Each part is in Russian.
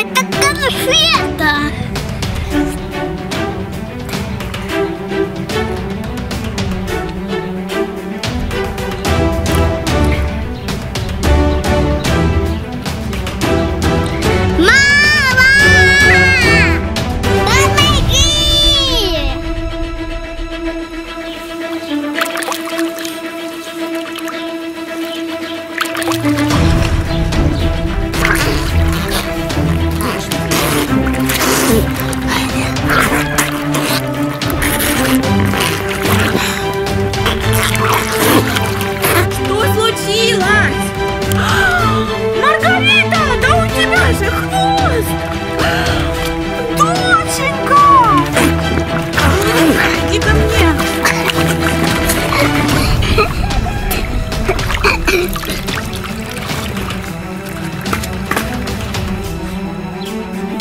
это конфета!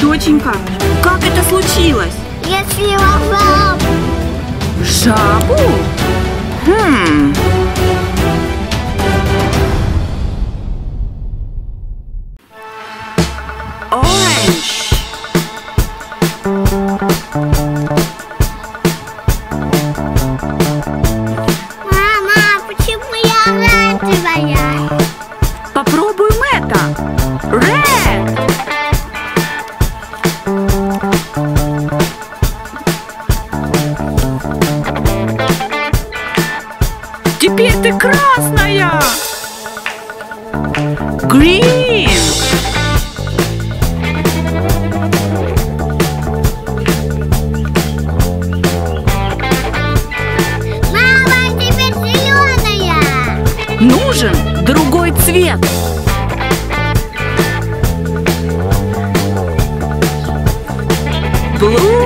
Птаха, как это случилось? Я съела жабу. Жабу? Хм. красная. Green. Мама, теперь зеленая. Нужен другой цвет. Blue.